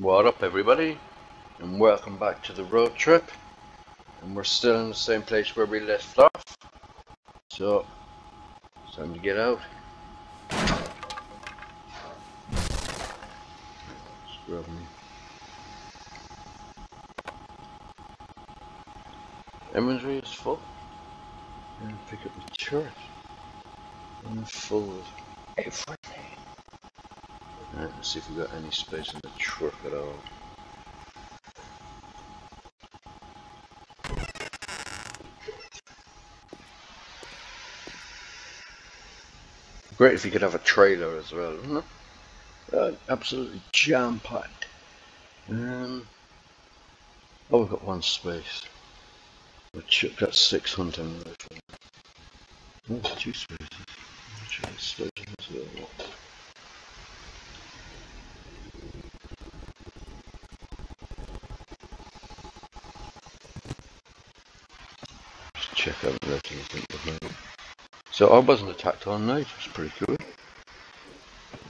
What up everybody and welcome back to the road trip. And we're still in the same place where we left off. So it's time to get out. Scrub me. Inventory is full. And pick up the church. I'm full of everything Let's see if we've got any space in the truck at all. Great if you could have a trailer as well, isn't it? Uh, absolutely jam-packed. Um, oh, we've got one space. We've got six hunting rifles. Oh, two spaces. Spaces So I wasn't attacked all night, it was pretty good.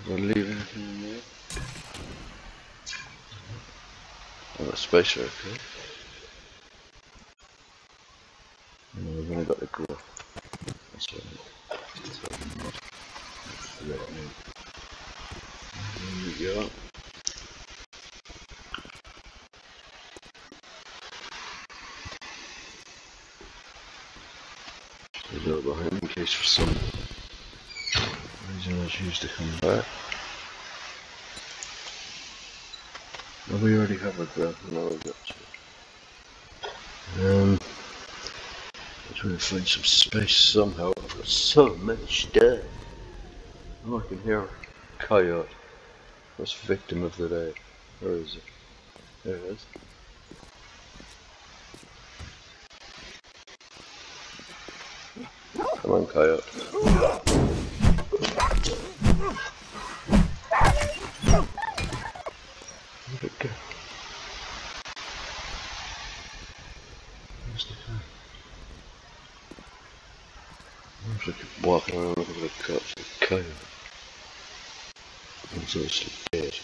Did I leave anything in there? Oh, got space okay. I'm trying to find some space somehow. I've got so much stuff. Oh, I can hear a coyote. What's victim of the day? Where is it? There it is. Come on, coyote. Where'd it go? Where's the coyote? I wish I could walk around looking at the cops of coyote. It's obviously dead.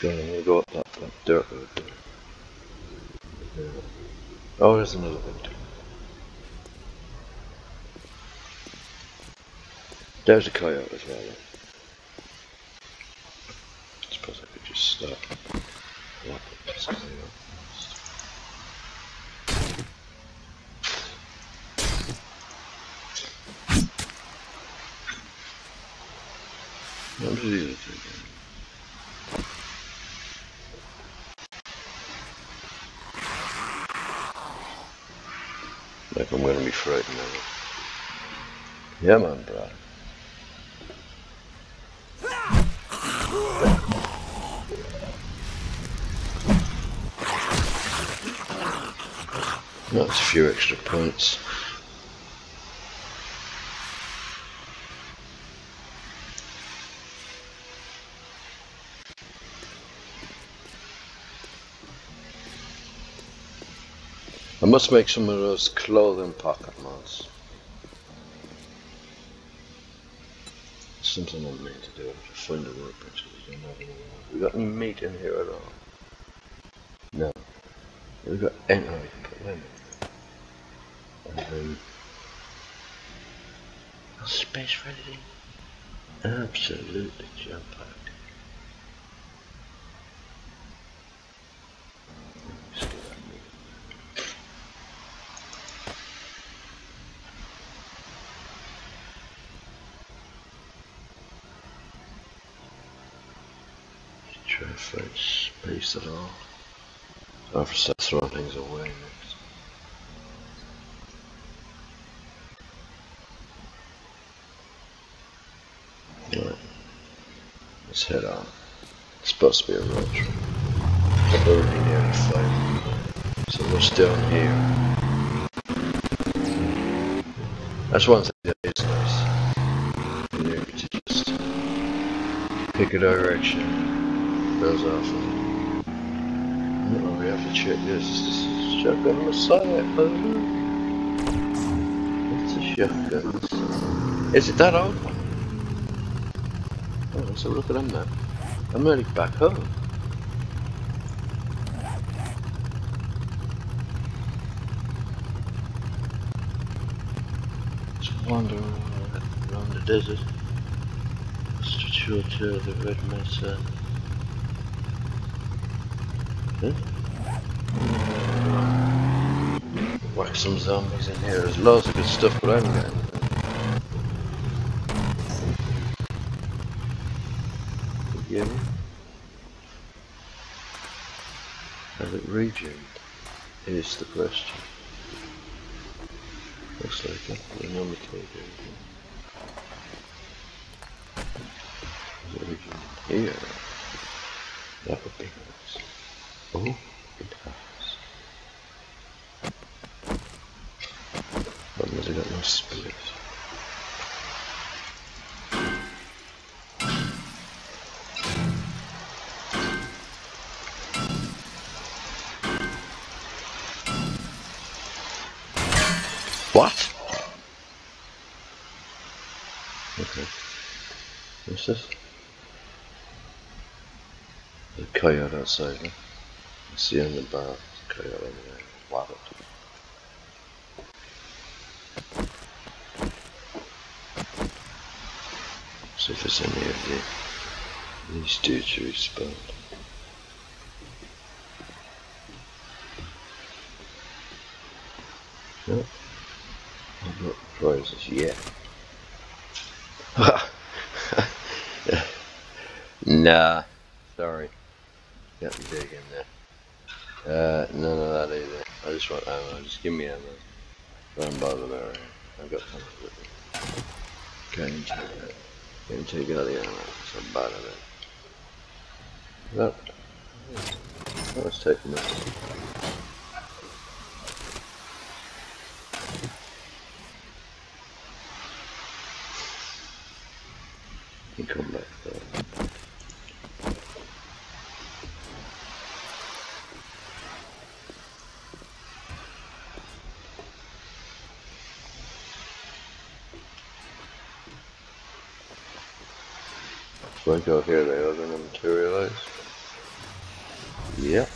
going to go up that, that dirt road there. Oh, there's another victim. There's a coyote as well. I suppose I could just start whacking this coyote. What did he do? Like I'm gonna be frightened of it. Yeah, man, bro. That's a few extra points. I must make some of those clothing pocket mods. Something I meant to do. To find a workbench. We got any meat in here at all? No. We got any. We can put them in. And then. Space ready. Absolutely jump out. Find space at all. Have to start throwing things away next. Let's head on. It's supposed to be a road trip. It's already nearly five. So what's down here? That's one thing that is nice. You know, to just pick a direction goes off. Oh, we have to check this. This is Shotgun Messiah. It's a shotgun. Is it that old? Oh, let's have a look at them now. I'm nearly back home. Just wandering around the desert. Statue to the Red Mesa. Huh? Whack some zombies in here. There's loads of good stuff, but I haven't got anything. Has it regened? Is the question. Looks like it. The number take everything. Is it regened here? That would be. Oh, it has. Problem is I got no space. What? Okay. What's this? The coyote outside me. I see him in the bar. Coyote in there. Waddled. See if there's any of the, these dudes respawn. No. I've got prizes yet. nah, sorry. Got dig in there. Uh, none of that either. I just want ammo. Just give me ammo. Don't bother me. I've got plenty with me. Can't take that. Can't take all the ammo. So bad of it. That. Let's take this. You come back there. So I go here, they are going to materialize. Yep.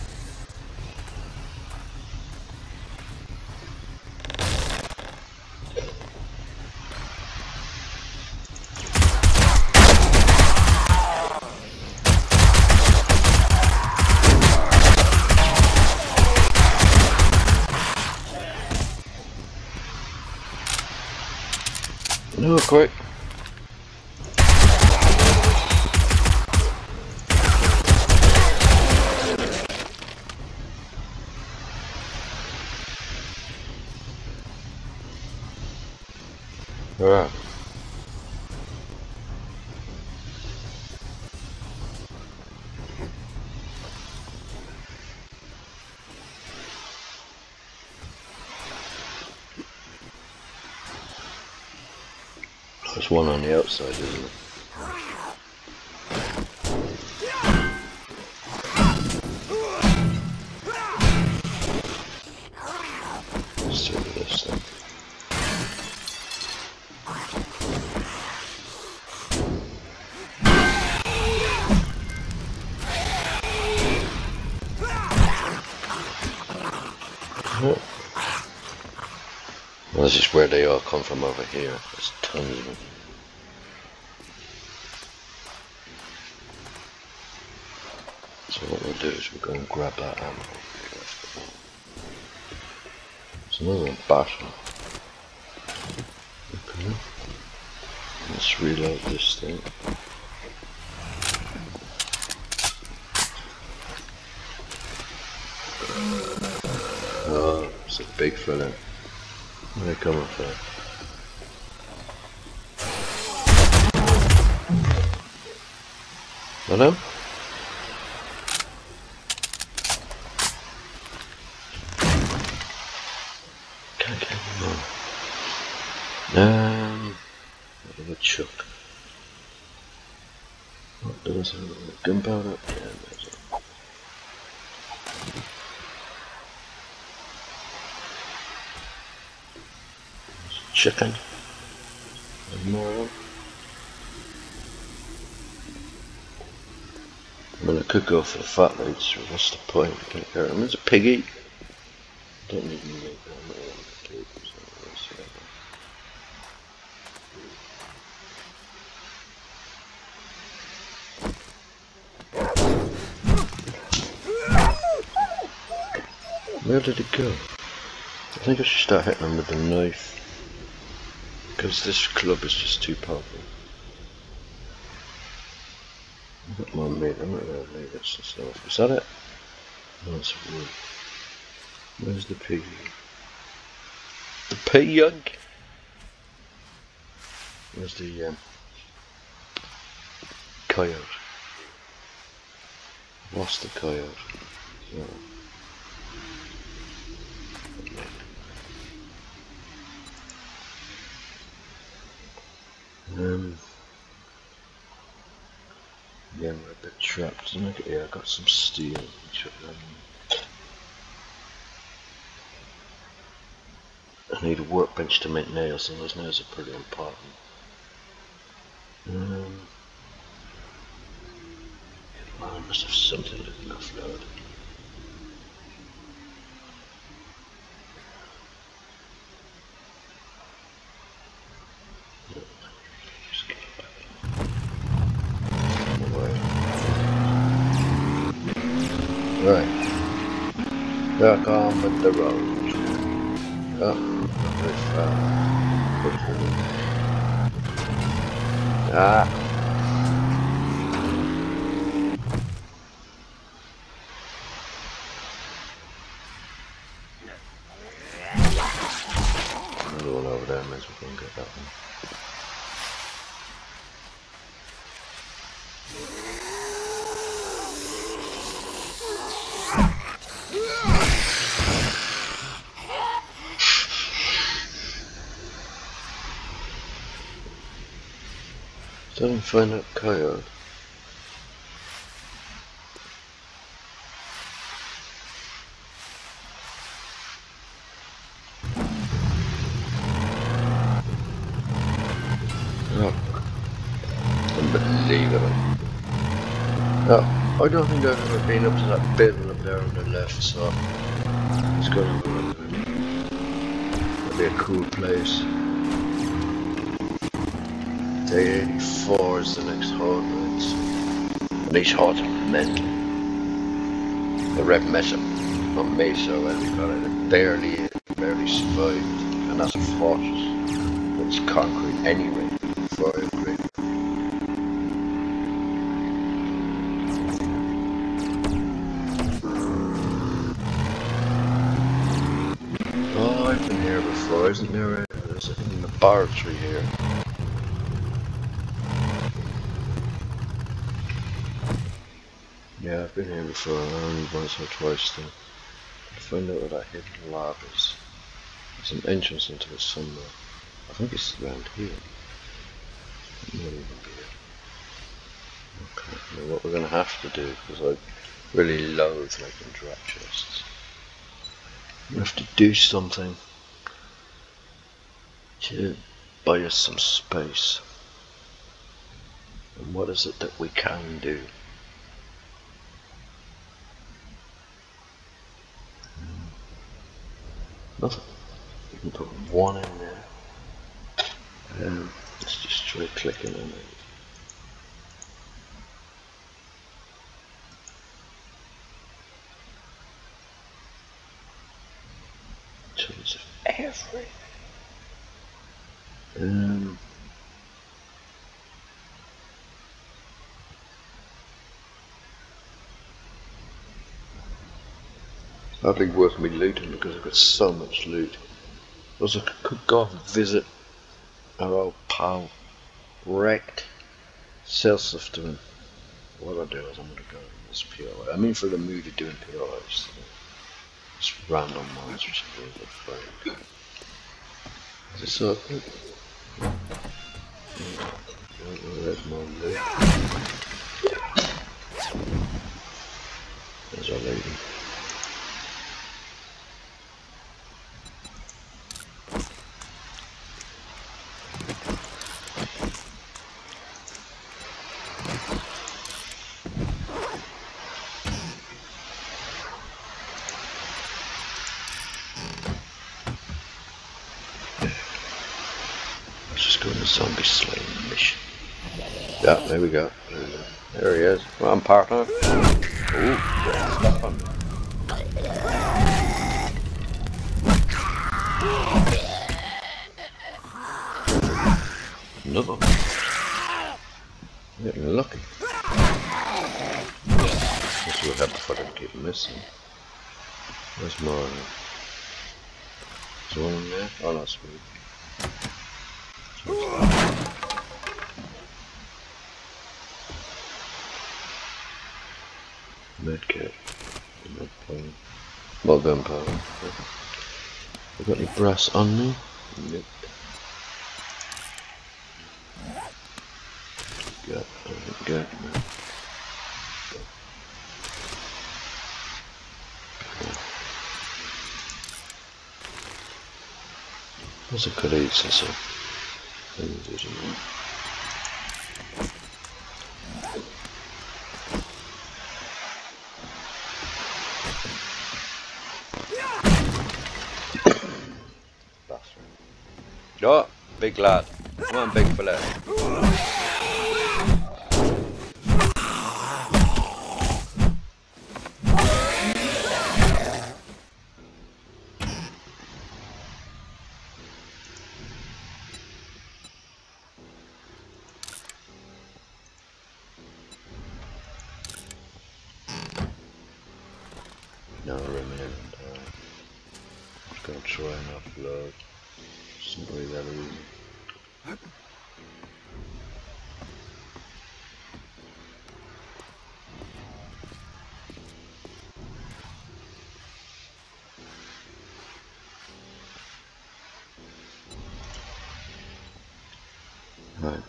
One on the outside, isn't it? Let's do this thing. Well, this is where they all come from over here. There's tons of them. So what we'll do is we'll go and grab that um, ammo. There's another battle. Okay. Let's reload this thing. Oh, it's a big fella. Where are they coming from? Hello? Um, what shop? What does have? Gunpowder? Yeah, there's it. Chicken. There's more. I mean, I could go for the fat loads, so what's the point? There's a piggy. Don't need did it go? I think I should start hitting them with the knife. Because this club is just too powerful. Got more meat. I'm not going to leave this stuff. Is that it? No, it's wood. Where's the pig? The pig! Where's the um, coyote? Lost the coyote. Um, yeah, we're a bit trapped. Isn't it? Yeah, I got some steel. I need a workbench to make nails, and those nails are pretty important. Um, I must have something to offload. Right. With the road. Oh, far. Ah. Another one over there, might as well go and get that one. That coyote. Oh, unbelievable. No, I don't think I've ever been up to that building up there on the left, so let's go and have a look at it. It'll be a cool place. Day 84 is the next? And these hordes are mental. The red mesa, not mesa, well, we call it, it barely, barely survived. And that's a fortress. It's concrete anyway. Oh, I've been here before, isn't there? There's a laboratory here. Yeah, Been here before, only once or twice though. To find out what that hidden lab is. There's an entrance into it somewhere. I think it's around here. It might even be it. Okay, now what we're gonna have to do, because I really loathe making drop chests. We have to do something to buy us some space. And what is it that we can do? Nothing. You can put one in there. Um, let's just try clicking on it. Tons of everything. Um, hardly worth me looting because I've got so much loot. Also, I could go and visit our old pal, Rekt, sell stuff to him. What I'll do is I'm gonna go in this POI. I mean, for the mood of doing POIs, just random ones, which is really fun. Is this open? There's more loot. There's our lady. Doing a zombie slaying mission. Yeah, there we go. There he is. Come on, partner. Ooh, stop on me. Another one. Getting lucky. This will help if I don't keep missing. Where's more? Is one in there? Oh, that's sweet. Medkit. Well, gunpowder. Have got any brass on me? Nope. Got, I got, Cosa carezza so. Oh, big lad. Big fella. No remnant. Uh, just gonna try and offload. It's not really that. Right,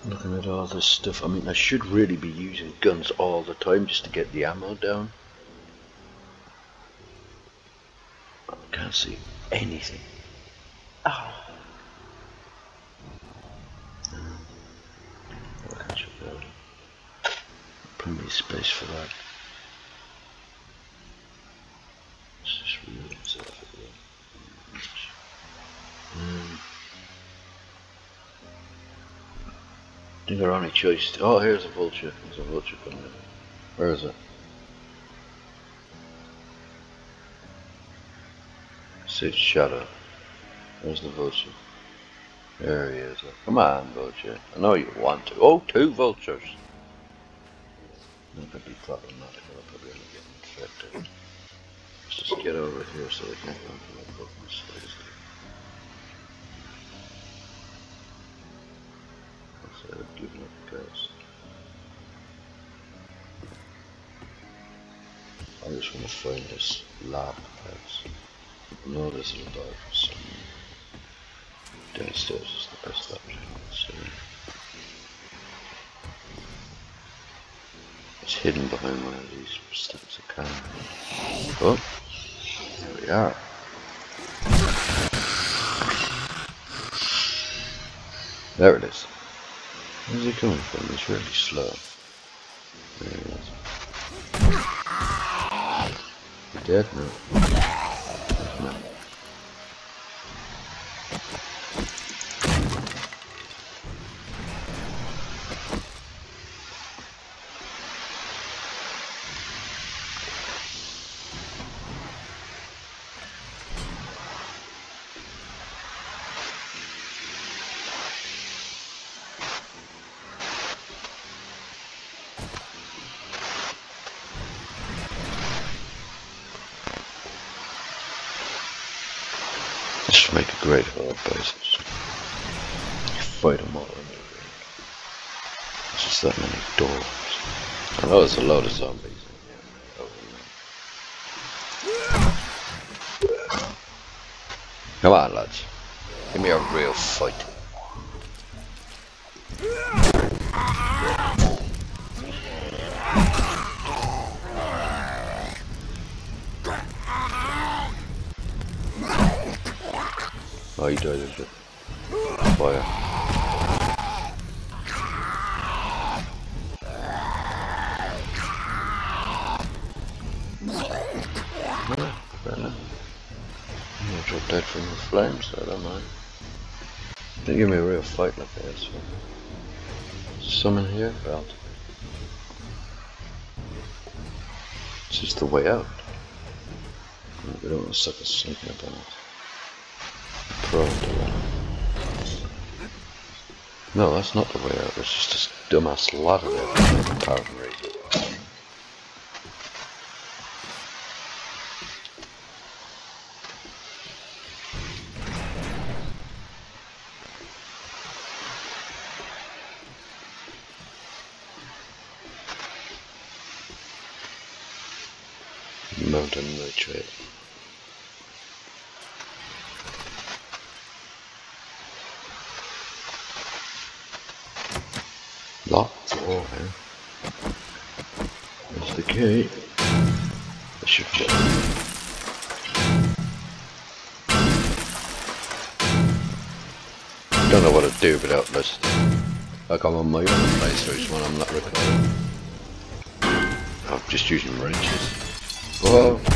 looking at all this stuff, I mean I should really be using guns all the time just to get the ammo down. I can't see anything. Oh. I can't check that out. Plenty of space for that. Let's just remove I think our only choice. Oh, here's a vulture. There's a vulture coming in. Where is it? Six shadow. Where's the vulture? There he is. Come on, vulture. I know you want to. Oh, two vultures. Not gonna be problematic. I'll probably only get infected. Let's just get over here so they can't go into my book and slaves. Instead up the ghost. I just want to find this lab place. I know this will die for some. Downstairs is the best option. So it's hidden behind one of these stacks of cards. Oh, there we are. There it is. Where's he coming from? He's really slow. There he is. You dead? No. Here? Well, it's just the way out. We don't want to suck us thinking about it. Probably. No, that's not the way out. There's just this dumbass ladder there. Power and raise Mountain retreat. Locked door here. There's eh? the key. I should. Don't know what to do without this. Like I'm on my own playthroughs when I'm not recording. I'm just using wrenches. Whoa.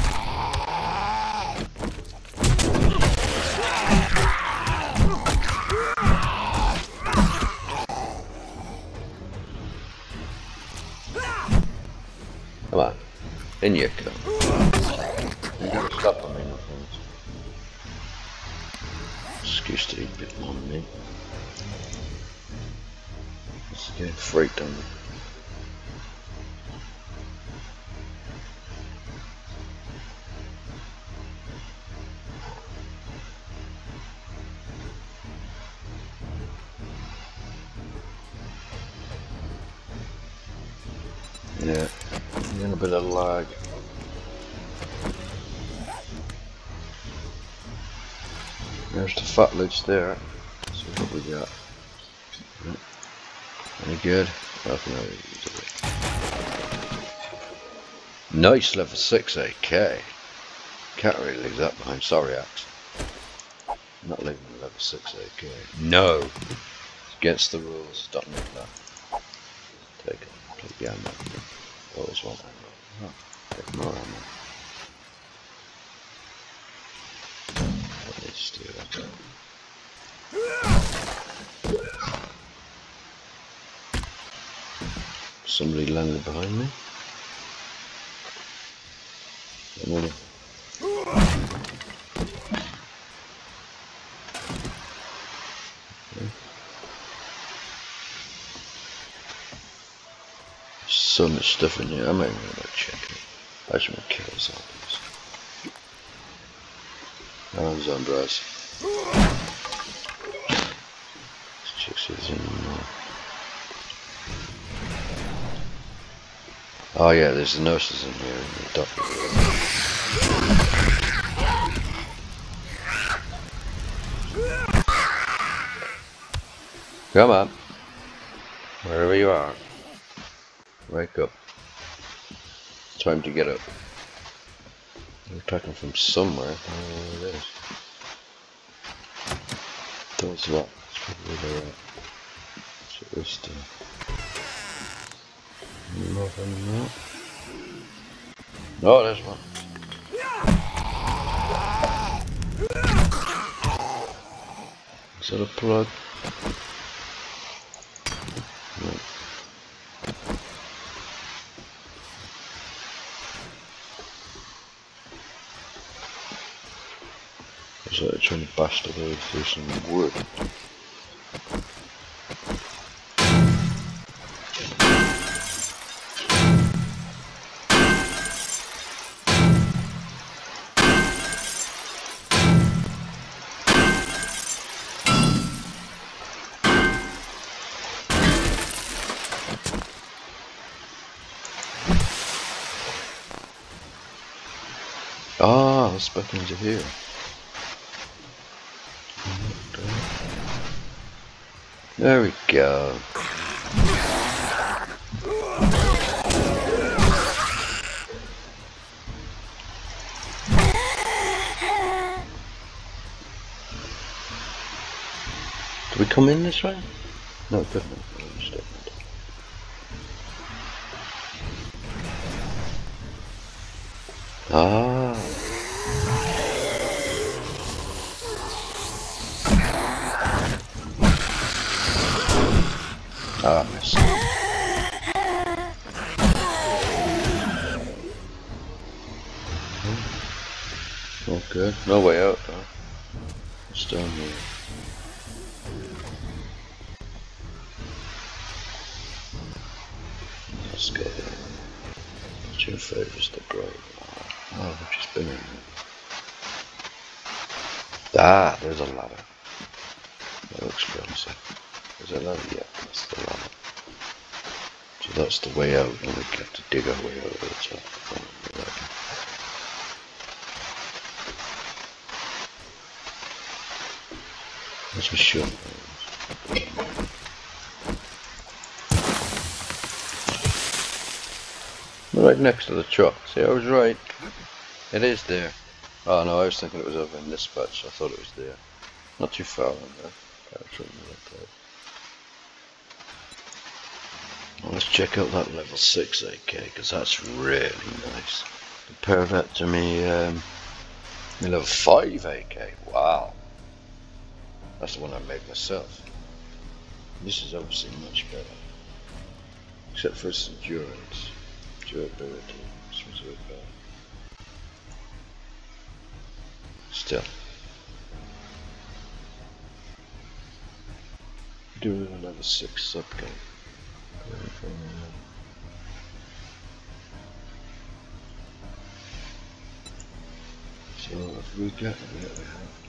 Ledge there. See what we got. Any good? Oh, Nothing out Nice level 6 AK. Can't really leave that behind. Sorry, Axe. Not leaving the level 6 AK. No! It's against the rules. Don't need that. Take it. Take the ammo. Always want ammo. Oh, take more ammo. Do that. Somebody landed behind me. Another. So much stuff in here. I might to check it. I to kill zombies. Check see if there's. Oh yeah, there's the nurses in here and the. Come on. Wherever you are. Wake up. It's Time to get up. Attacking from somewhere. Oh, I where it is. Those that. That's probably they're at. So this stuff. Nothing more. Oh, there's one. Is that a plug? No. Is that trying to bash the way through some wood? Ah, let's back into here. There we go. Do we come in this way? No, it. Ah. Ah, I. Okay, no way out though. It's down here. Let's go there. What's your favourite the great? Oh, we've just been in there. Ah, there's a ladder. That looks promising. Is that ladder? Yeah, that's the ladder. So that's the way out, and we have to dig our way out of the top. That's for sure. Right next to the truck. See, I was right. It is there. Oh no, I was thinking it was over in this patch. I thought it was there. Not too far on there. Let's check out that level 6 AK because that's really nice. Compare that to me, um, my level 5 AK. Wow. That's the one I made myself. This is obviously much better. Except for its endurance, durability. This one's a bit better. Still. Do another six subgame. So if we get it, we have.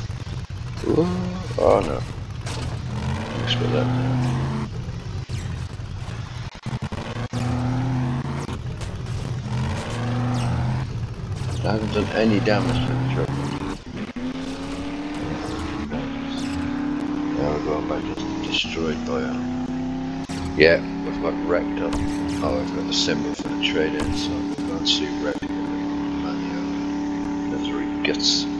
Ooh, oh no. Thanks for that. I haven't done any damage to the truck. Now we're going back to destroyed by a... Yeah, we've got wrecked up. Oh, I've got the symbol for the trade-in, so we can't see Rekt in the manual. That's where he gets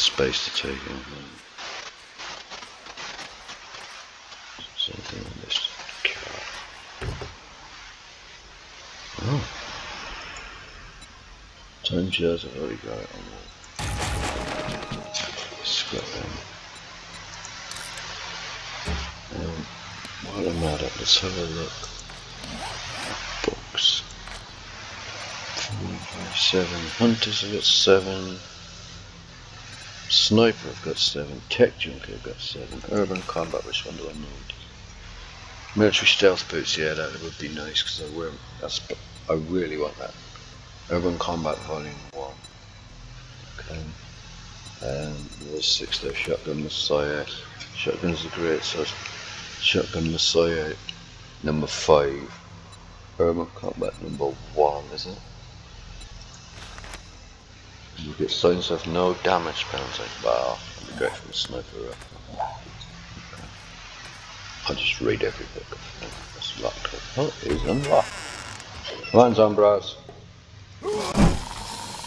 space to take in. Something in this car. Oh. Time jazz, I've already got it on that. Scrap them. Um, while I'm at it, let's have a look. Books. Four, five, seven. Hunters, I've got seven. Sniper I've got 7, Tech Junkie I've got 7, Urban Combat which one do I need? Military Stealth Boots, yeah that would be nice because I wear, that's, I really want that. Urban Combat Volume 1. Okay. Um, there's 6 there, Shotgun Messiah. Shotgun's the great, so Shotgun Messiah number 5. Urban Combat number 1, is it? You get signs of no damage penalty. Wow, that'd be great from a sniper. I'll just read every book. That's locked up. Oh, it is unlocked. Lines on, bros.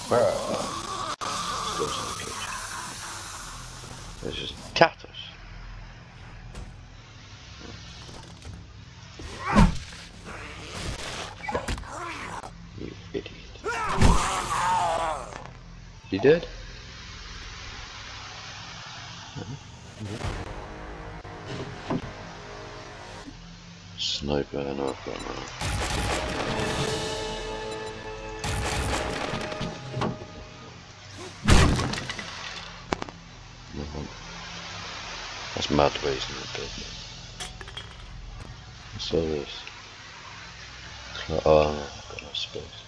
Where are. There's just You did? Sniper and I've got now. That's mad waste in the bit. What's all this? Oh, I've got no space.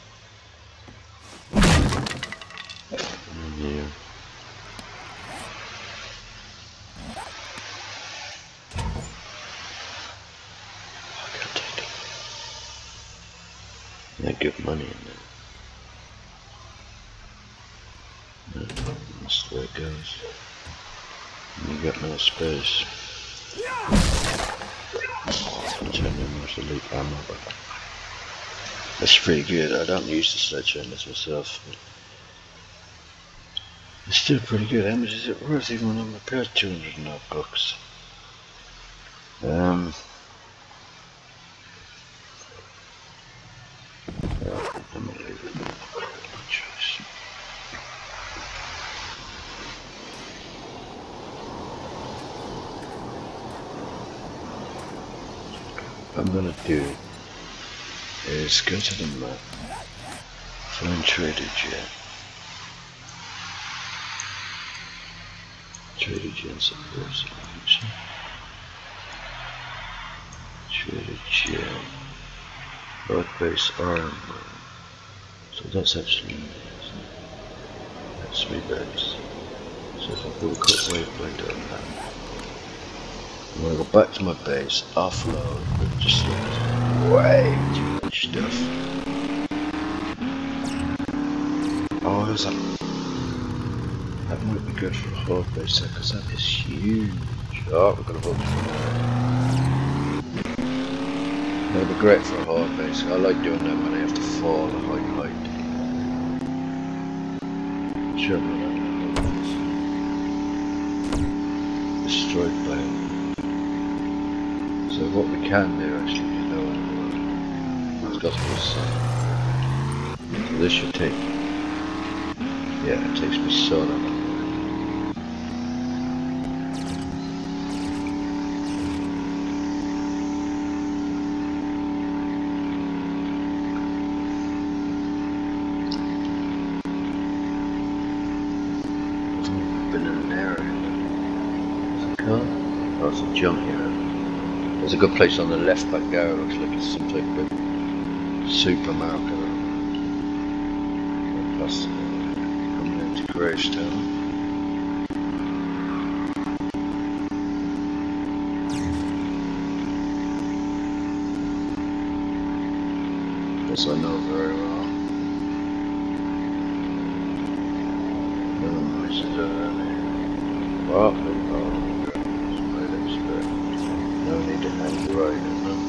Give money in there. That's the way it goes. You got no space. Much elite ammo, but that's pretty good. I don't use the sledgehammers myself. It's still pretty good. How much is it worth even when I'm prepared 200 odd bucks? Um, I'm gonna do Jen. Trader Jen support solution. Trader Jen. Road base armor. So that's actually that's me base. So if I put a cut waypoint on that. I'm gonna go back to my base, offload, just way too much stuff. Oh, there's a... That might be good for a horde base there, because that is huge. Oh, we've got a bunch of That'll be great for a horde base. I like doing that when I have to fall a high height. Sure, destroyed by so what we can do actually, this. Should uh, take. Yeah, it takes me so long. Oh. There's a good place on the left back there, it looks like it's some type of supermarket. Plus, coming into Gravestown. This I know very well. No noises around here. Well, no need to hang right in them.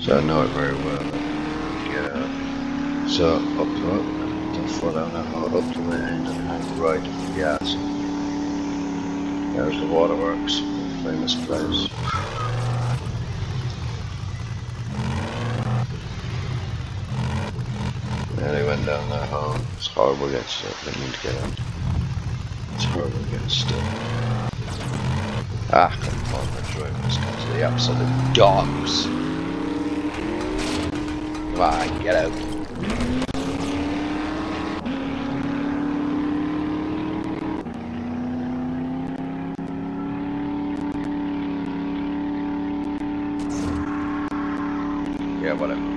So I know it very well. Get out. So up to it, don't fall down that hole, up to the end and hang right in the gas. There's the waterworks famous place. Yeah, they went down that hole. Horrible getting stuck. They need to get out. It's horrible stuck. Ah, come on, this to the absolute dogs. Come on, get out. Yeah, whatever.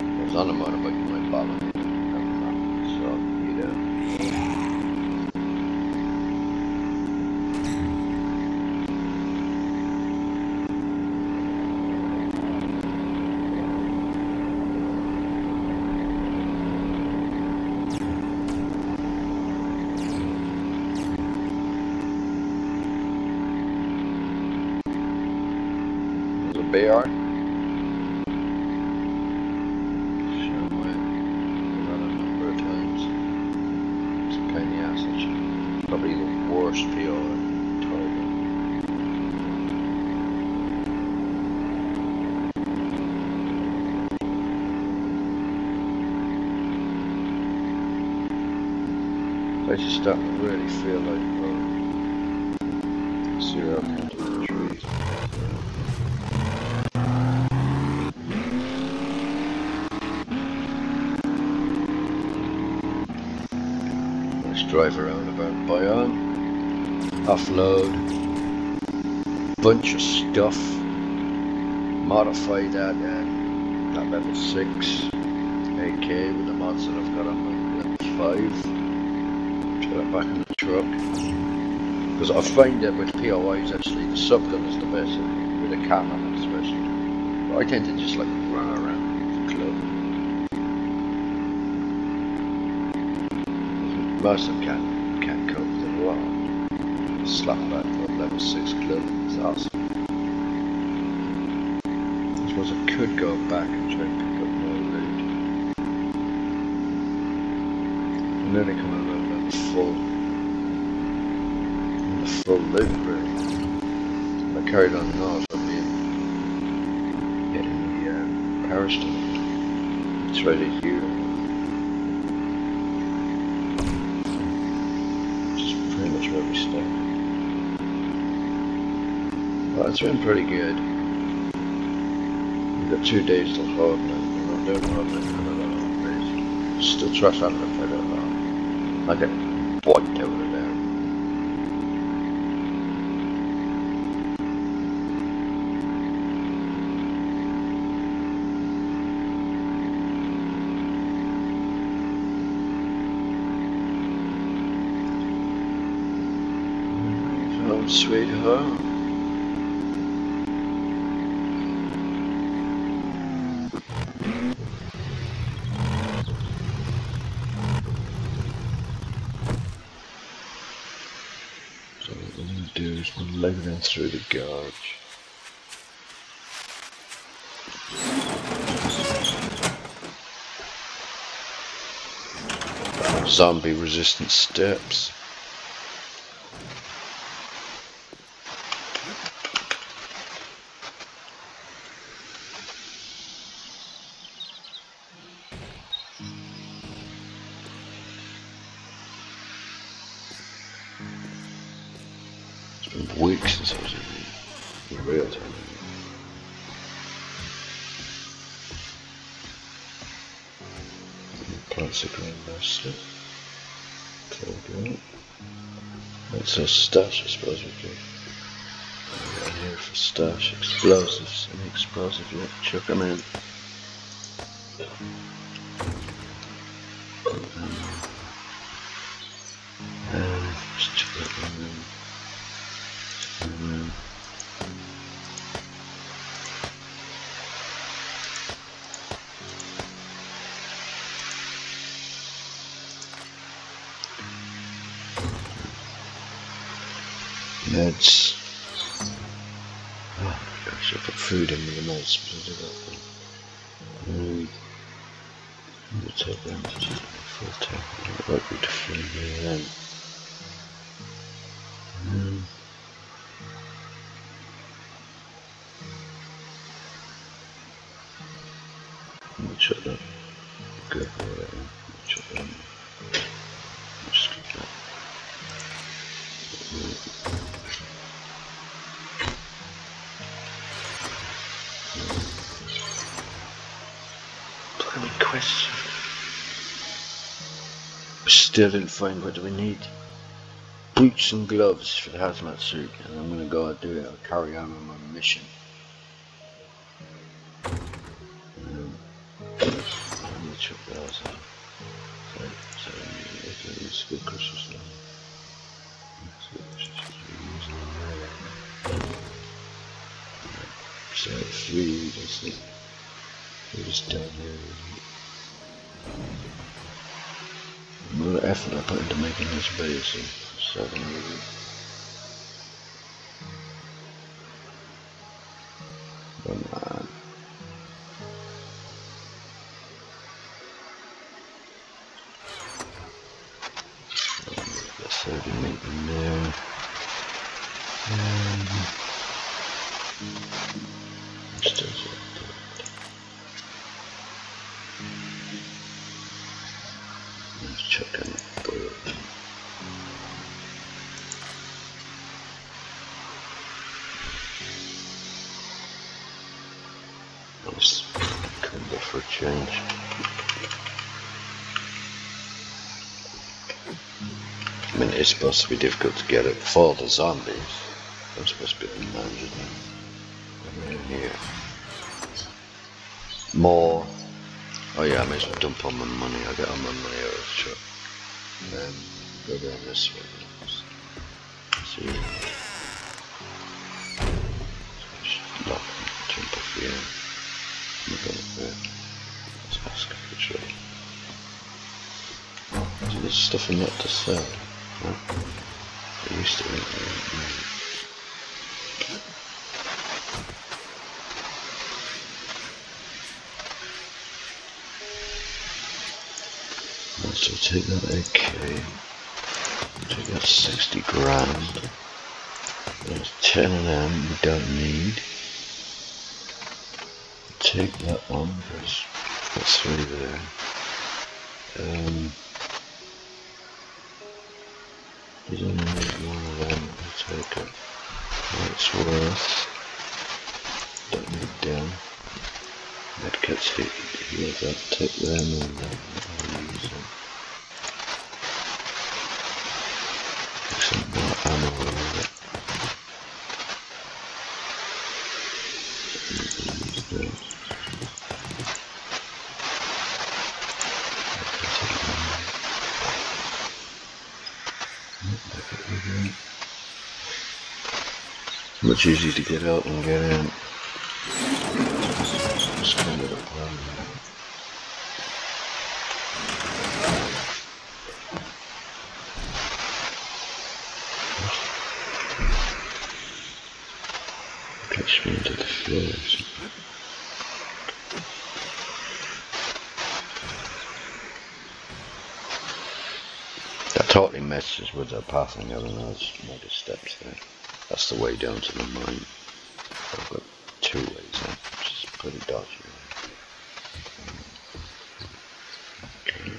It on a motorbike, you might follow me. So, you know. There's a BR. probably the worst PR in Target. Place is starting to really feel like count of the trees. Let's drive around about biome, offload, bunch of stuff, modify that and at level 6 AK with the mods that I've got on my level 5. Put that back truck because I find that with POIs, actually the subgun is the best with a camera especially but I tend to just like run around the club. Most of them can, can cope with it well slapback from level 6 club is awesome I suppose I could go back and try and pick up more loot. And then I come out level 4 so legendary. I carried on north, up here. Getting the uh, Harriston. Um, it's right here. Just pretty much where we start. Well, it's been pretty good. We've got two days till Hobbit, and I'm doing Hobbit in another days. Still trying to have it if I don't know. Like a boy. Legging through the gorge. Zombie resistant steps. Plastic master. That's a stash, I suppose we could. Right here for stash, explosives, any explosive yet, chuck them in. The meds, but I Still didn't find what we need. Boots and gloves for the hazmat suit, and I'm gonna go and do it. I'll carry on on my mission. Seven. maybe. But uh, it's supposed to be difficult to get it for the zombies. I'm supposed to be now. I'm here. more. Oh yeah, I may as well dump all my money. I get all my money out of the truck. Then go down this way. See. Just and jump here. Look up there. Let's ask if it's. So there's stuff in that to sell. Used to uh, So take that AK, take that 60 grand, there's 10 of them we don't need. Take that one, because that's three there. Um, here, that, take them and then I'll use them. some more ammo around it. Much easier to get out and get in. Just kind of the plan. Catch me into the floors. That messes with the pathing of those mega steps there. That's the way down to the mine. I've got two ways in, which is pretty dodgy. Okay.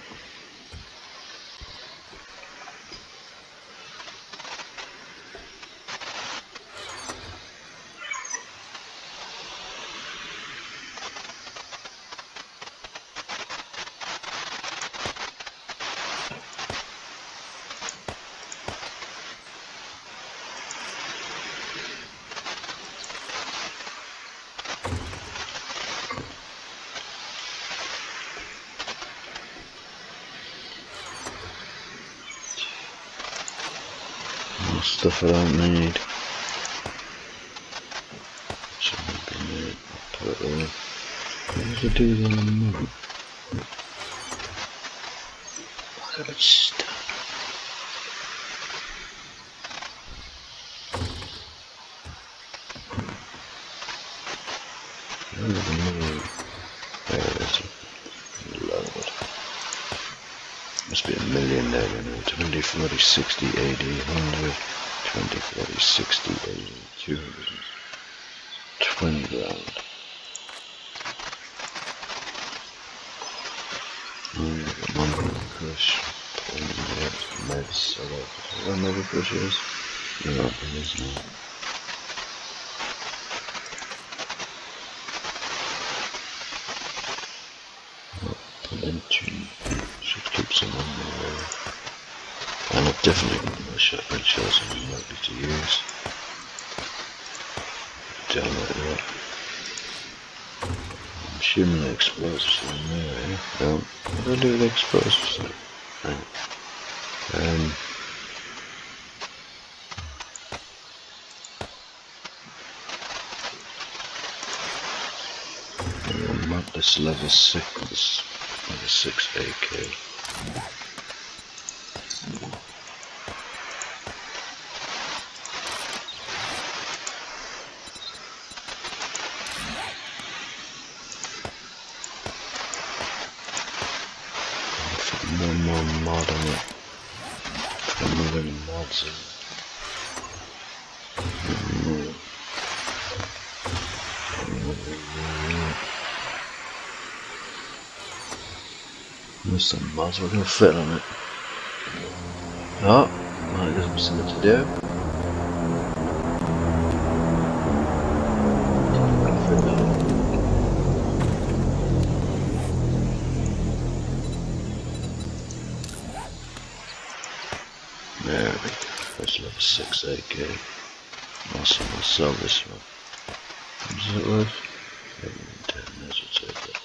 More stuff I don't need. Need. I'll put it there. What does it do with the moon? Look at it stuff. Must be a million there, you know. 20, 40, 60, 80, 100, 20, 40, 60, 80, 200, 20 grand. Mm, one push. Mega push is? No, it is not. Put into should keep some on there. And I've definitely got shotgun shells I'm likely to use. Down like that. I'm assuming the explosives are in there, eh? No. What do I do with the explosives then? Right. Um this level six this level six AK. One more mod on it. Put more than mods in. Mm. There's mods we're gonna fit on it. Oh, well, it me something to do. There we go. That's level 6 AK. Awesome, I'll sell this one. Much is it worth? 10, let's take it.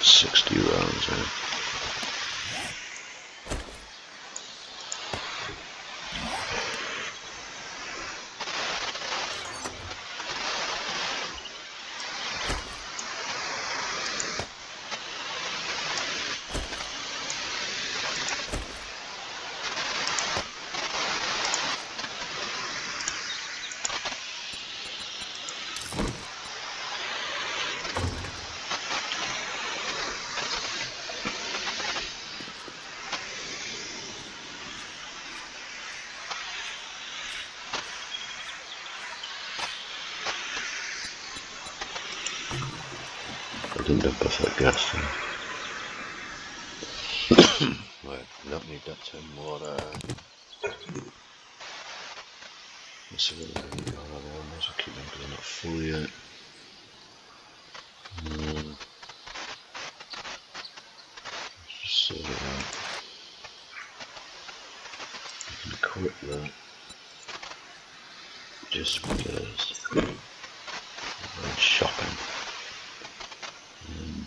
60 rounds in. Perfect gas right, don't need that 10 water. Let's see what we got on they're not full yet. Mm. Let's just sort it out. Can that. Just because. I'm going shopping. Mm.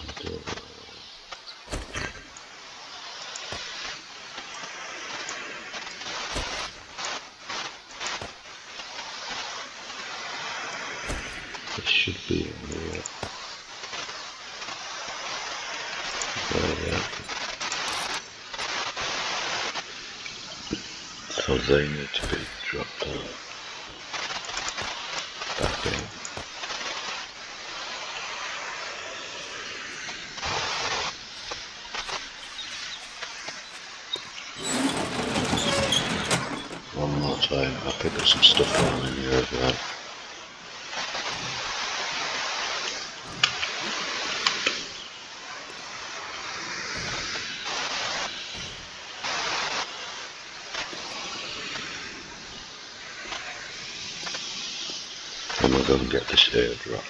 And, uh, It should be in there. There, yeah. So they need to be dropped down. Back in. One more time, I'll pick up some stuff down in here as well. I'm gonna go and get this airdrop.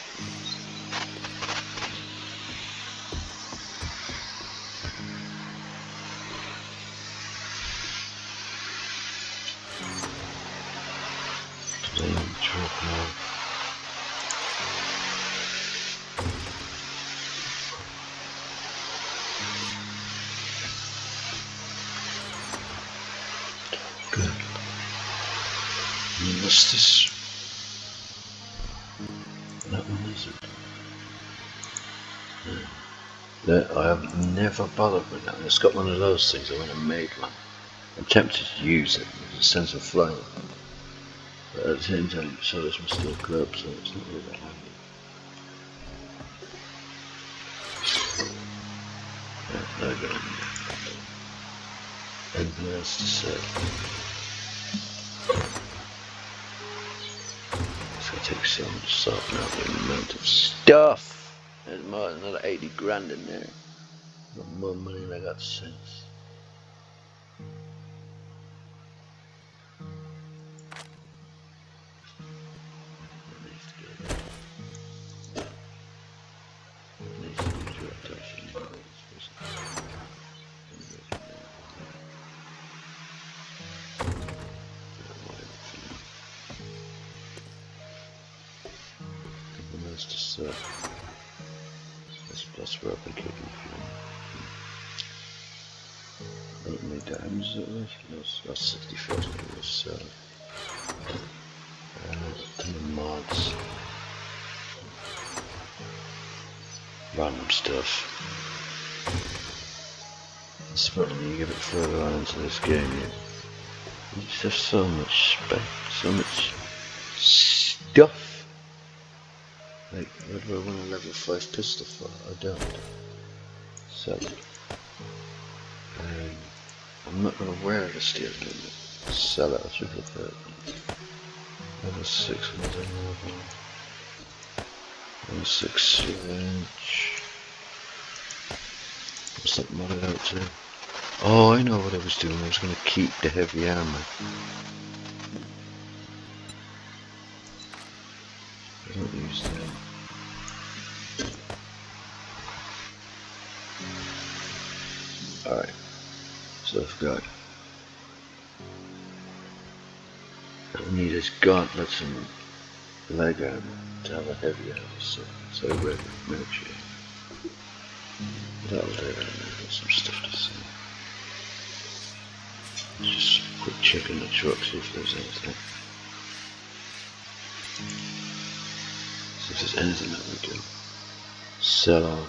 Bothered with that. It's got one of those things. I went and made one. I'm tempted to use it. There's a sense of flow. But at the same time, so does my steel club, so it's not really that handy. Yeah, no. Anything else to say? It's gonna take so much sorting out the amount of stuff. There's more than another 80 grand in there. Got more money I got sense. This game, you, just have so much spec, so much stuff. Like, what do I want a level 5 pistol for? I don't. It. Um, I'm not going to wear the steel limit. Sell it, I should have that. Level 6 ones another. Level 6 syringe. What's that modded out to? Oh, I know what I was doing. I was going to keep the heavy armor. I don't use that. Alright, so I've got we need is gauntlets and leg armor to have a heavy armor so, so regular military. That'll do it. Got some stuff to see. Just quick check in the truck, see if there's anything. See if there's anything that we can sell on.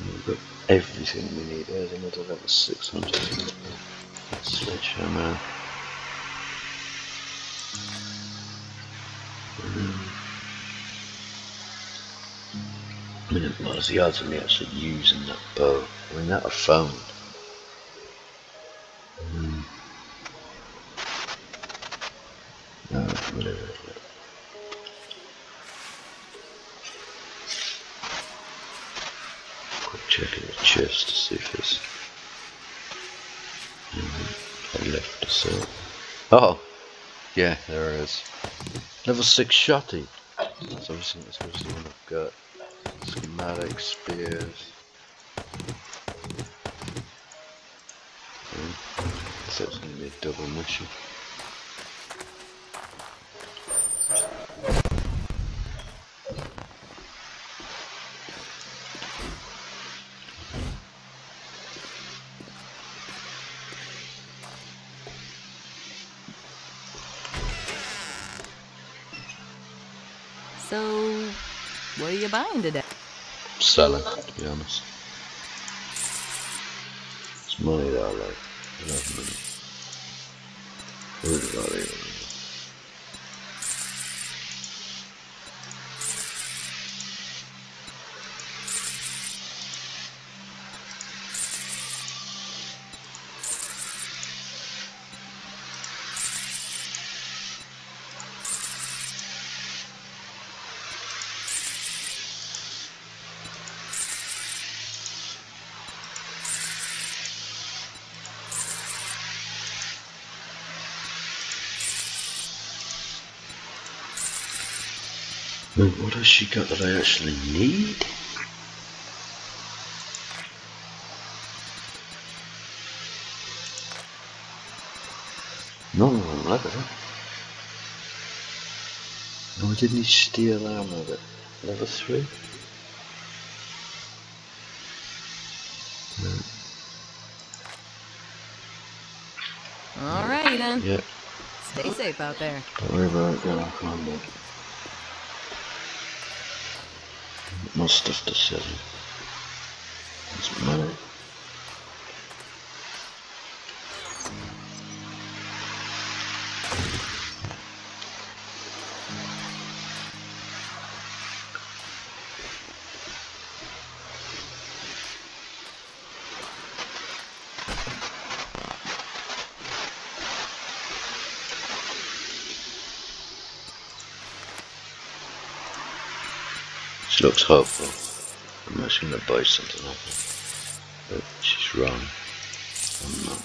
We've got everything we need. There's another level 600. Sledgehammer. Hmm. I mean, what was the odds of me actually using that bow? I mean, that I found. Oh, yeah, there it is. Level six shotty. So that's obviously one I've got. Schematic spears. Hmm. So it's going to be a double mission. So, what are you buying today? Selling, to be honest. It's money I like. What has she got that I actually need? No, no, look at it. No, didn't he steal armor at level 3? No. Alrighty then. Yeah, Stay safe out there. don't worry about it, combat. More stuff to of the city She looks hopeful. I'm actually gonna buy something off her. But she's wrong. I'm not.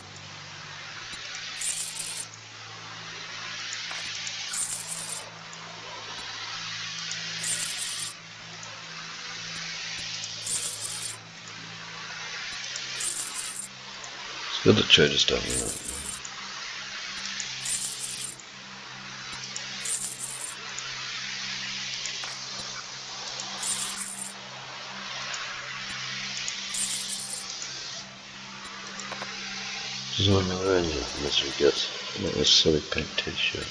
It's good to try to stop me out. There's one more engine unless we get not necessarily pink t-shirt.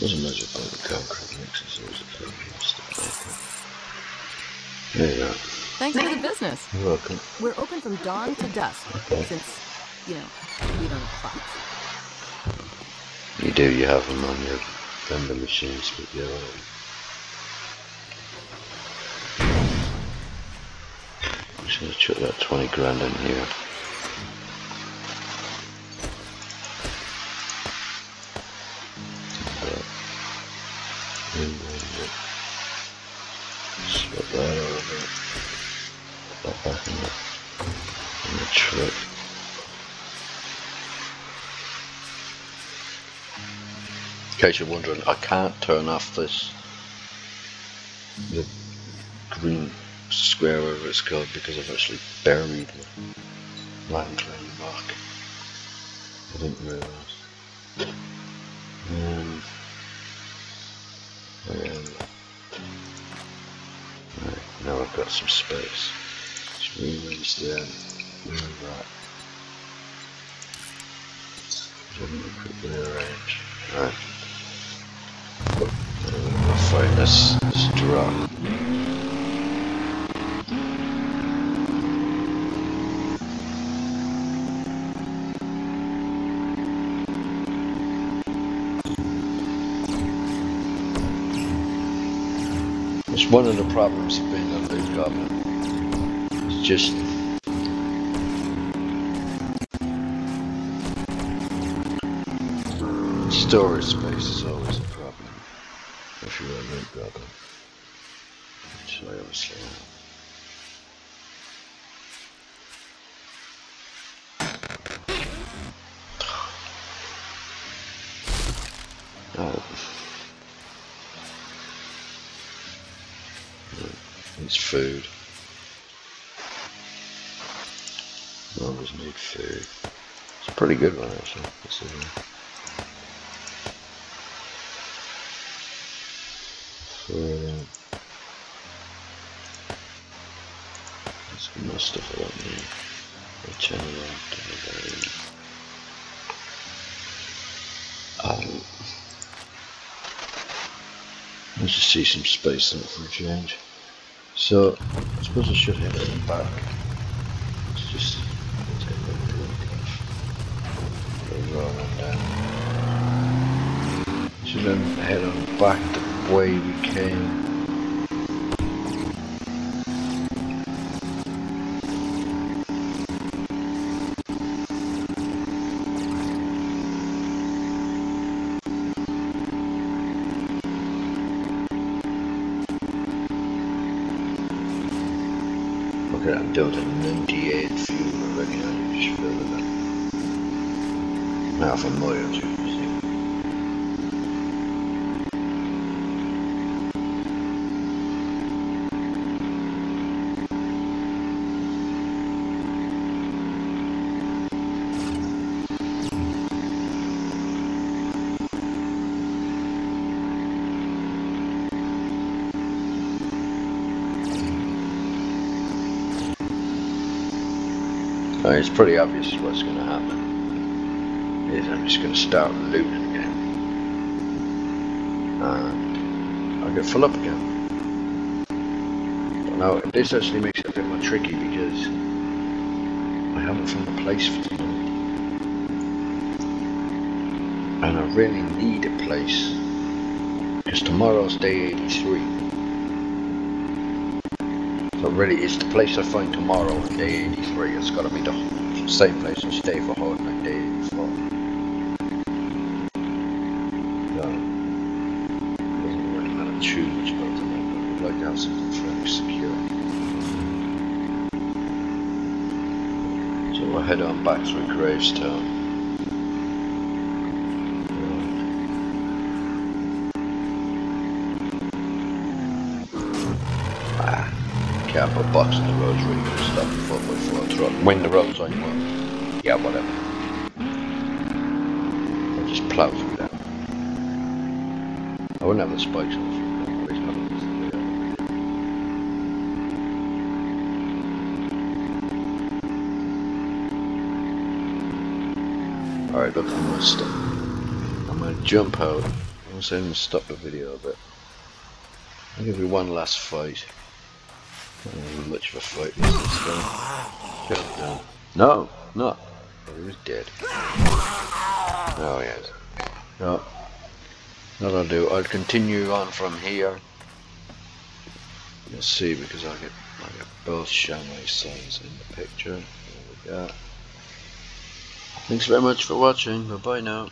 Doesn't measure by the concrete mixes, there's a few stuff like that. There you go. Thanks for the business. You're welcome. We're open from dawn to dusk, Okay. since, you know, we don't have clocks. You do, you have them on your vending machines, but yeah. well, Just gonna chuck that 20 grand in here. That over. In in the truck. In case you're wondering, I can't turn off this the green square whatever it's called because I've actually buried one. Land claim rock. I didn't realise. Um, I? Right, now I've got some space. Just rearrange there, move that. Let me quick rearrange. Right. I'm gonna find this, this drop. It's one of the problems of being a loot goblin. It's just storage space is always a problem if you're a loot goblin. Which I obviously am. Oh. Needs food. Always need food. It's a pretty good one actually. considering. Food. There's more stuff I don't need. The channel Um, let's just see some space in it for a change. So, I suppose I should head it back. Let's just. Should then head on back the way we came. Okay, I'm down to 98 fuel already. I just filled it up. Half a mile, you can see. Uh, it's pretty obvious what's going to happen. Is I'm just going to start looting again, and I'll get full up again. Now this actually makes it a bit more tricky because I haven't found a place for tonight, and I really need a place because tomorrow's day 83. Really, it's the place I find tomorrow day 83. It's got to be the same place I stay for night day 84. No. Doesn't really matter too much about the but I'd like to have something fairly secure. So we'll head on back through Gravestown. Ah. Can't put box in the roads where you can stop the. When the road's on well. Yeah, whatever. I'll just plow through that. I wouldn't have the spikes on the. Alright, look, I'm gonna stop. I'm gonna jump out. I'm gonna stop the video a bit. I'll give you one last fight. Much of a fight is this guy. Down. No, no. Oh, he was dead. Oh yes. No. That'll do. I'll continue on from here. Let's see because I get I get both Shanghai signs in the picture. There we go. Thanks very much for watching. Bye bye now.